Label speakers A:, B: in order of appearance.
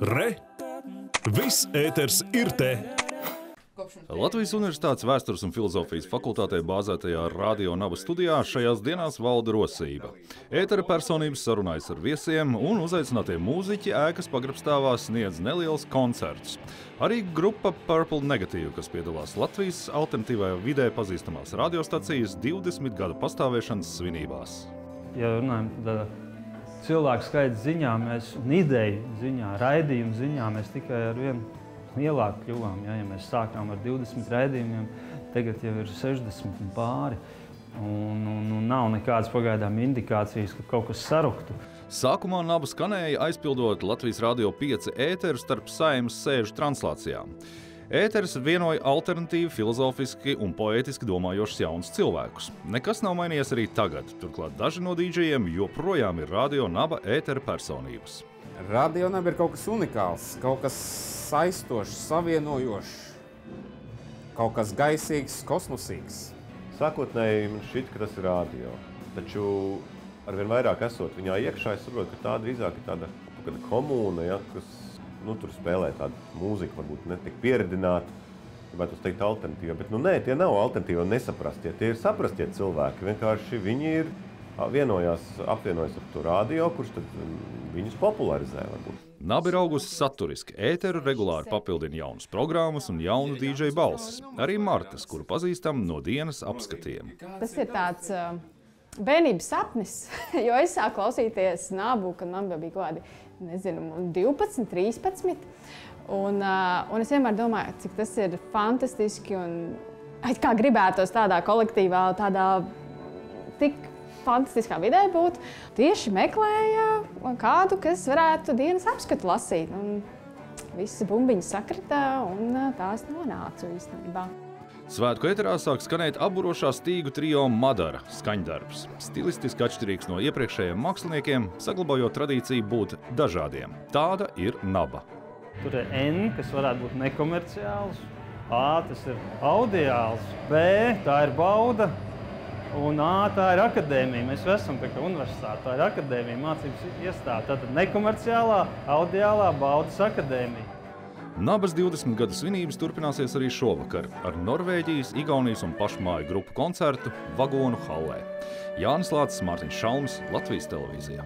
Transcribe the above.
A: Re! Viss ēters ir te!
B: Latvijas Universitātes vēstures un filozofijas fakultātē bāzētajā radio naba studijā šajās dienās valda rosība. Ētera personības sarunājas ar viesiem un uzaicinātie mūziķi ēkas pagrabstāvā sniedz neliels koncerts. Arī grupa Purple Negative, kas piedalās Latvijas alternatīvajā vidē pazīstamās radiostacijas 20 gadu pastāvēšanas svinībās.
C: Ja runājam tādā cilvēku skaita ziņā, mēs, un ideju ziņā, raidījumu ziņā, mēs tikai ar vienu lielāki kļuvām. Ja, ja mēs sākām ar 20 raidījumiem, tagad jau ir 60 un pāri. Un, un, un nav nekādas pagaidām indikācijas, ka kaut kas saruktu.
B: Sākumā naba skanēja aizpildot Latvijas Rādio 5 ēteru starp saimnes sēžu translācijām. Ēteris vienoja alternatīvi, filozofiski un poētiski domājošus jaunus cilvēkus. Nekas nav mainījies arī tagad. Turklāt daži no dīdžiem joprojām ir radio naba ētera personības.
D: Radionam ir kaut kas unikāls, kaut kas saistošs, savienojošs, kaut kas gaisīgs, kosmosīgs.
E: Sākotnēji man šķiet, ka tas ir radio. Taču arvien vairāk esot viņā iekšā, es saprotu, ka tā drīzāk ir tāda, tāda komūna, ja, kas nu, tur spēlē tādu mūziku, varbūt ne tik pieredzinātu. Gribētu teikt, alternatīva. Bet nu, nē, tie nav alternatīvi un nesaprastie. Tie ir saprastie cilvēki. Vienkārši viņi ir vienojās, apvienojas ar to radio, kurš viņus popularizē. Varbūt.
B: Naba ir augusi saturiski. Ēteru regulāri papildina jaunas programmas un jaunu DJ balsis. Arī Martas, kuru pazīstam no dienas apskatiem.
F: Tas ir tāds bērnības sapnis, jo es sāku klausīties Nabu, kad man bija kaut kādi, nezinu, 12, 13. Un, un es vienmēr domāju, cik tas ir fantastiski un kā gribētos tādā kolektīvā, tādā tik fantastiskā vidē būt, tieši meklēja kādu, kas varētu dienas apskatu lasīt. Un visas bumbiņas sakrita un tās nonāca īstenībā.
B: Svētku eterā sāk skanēt apburošā stīgu trio Madara skaņdarbs. Stilistiski atšķirīgs no iepriekšējiem māksliniekiem, saglabājot tradīciju būt dažādiem. Tāda ir naba.
C: Tur ir N, kas varētu būt nekomerciāls, A tas ir audiāls, B tā ir bauda, Un ā, tā ir akadēmija. Mēs esam tā kā universitāte. Tā ir akadēmija, mācības iestāde. Tātad nekomerciālā, audiālā baudas akadēmija.
B: Nabas 20 gadu svinības turpināsies arī šovakar ar Norvēģijas, Igaunijas un pašmāju grupu koncertu Vagonu hallē. Jānis Lācis, Mārtiņš Šalms, Latvijas televīzijā.